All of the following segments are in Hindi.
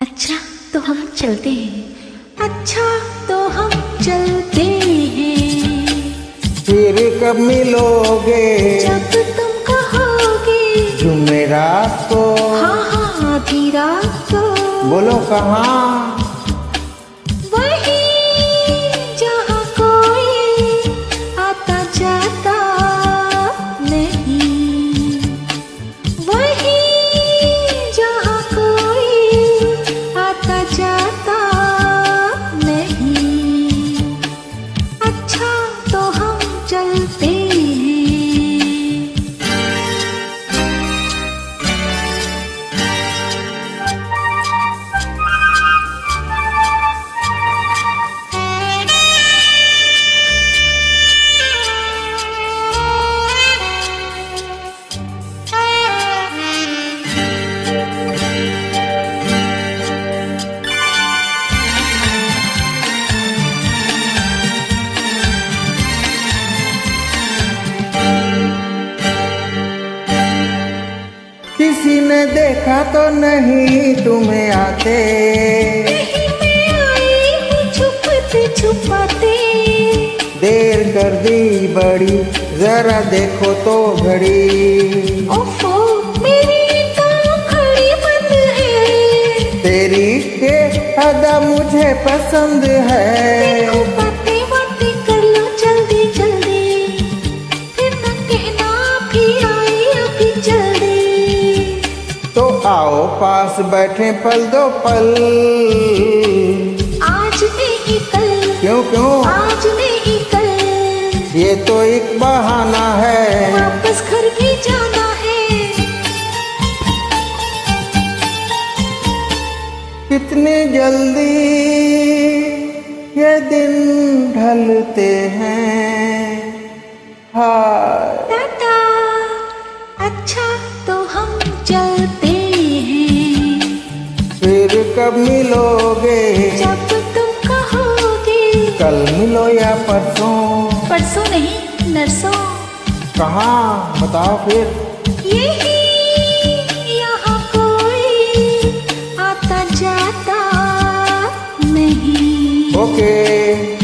अच्छा तो हम चलते हैं। अच्छा तो हम चलते हैं। फिर कब मिलोगे? जब तुम कहोगे। जुमेरात को। हाँ हाँ आधी रात को। बोलो कहाँ? देखा तो नहीं तुम्हें आते। हूँ छुपते देर कर दी बड़ी जरा देखो तो घड़ी। ओफो मेरी तो घड़ी बंद है? तेरी ये अदा मुझे पसंद है। आओ पास बैठे पल दो पल। आज नहीं कल। क्यों क्यों? आज नहीं कल। ये तो एक बहाना है। वापस घर भी जाना है। कितनी जल्दी ये दिन ढलते हैं। टाटा। अच्छा तो कब मिलोगे। जब तुम कहोगे। कल मिलो या परसों। परसों नहीं नरसों। कहाँ? बताओ फिर। यही यहाँ कोई आता जाता नहीं। ओके। यही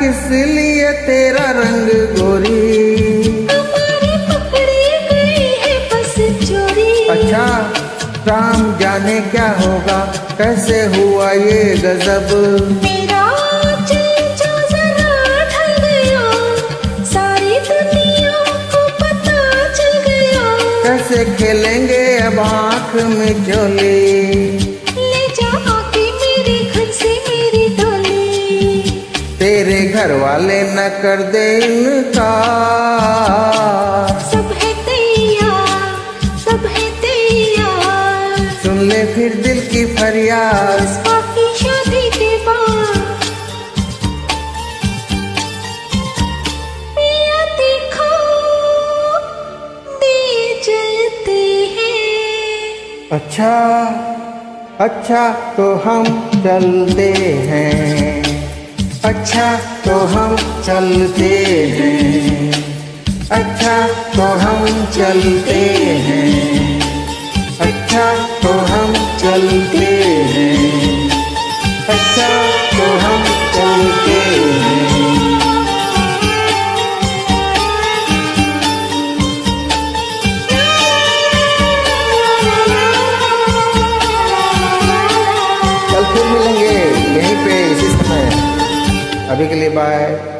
किस लिए तेरा रंग गोरी? हमारी पकड़ी गई है बस चोरी। अच्छा राम जाने क्या होगा? कैसे हुआ ये गजब? मेरा चल जो जरा ढल गया सारी दुनिया को पता चल गया। कैसे खेलेंगे अब आँख में चोली तेरे घर वाले न कर दे इनकार। सब है तैयार सब है तैयार। सुन ले फिर दिल की फरियाद। शादी के बाद। देखो दिए जलते हैं। अच्छा अच्छा तो हम चलते हैं। अच्छा तो हम चलते हैं। अच्छा तो हम चलते हैं। अच्छा तो हम चलते हैं। अच्छा तो हम चलते हैं। अभी के लिए बाय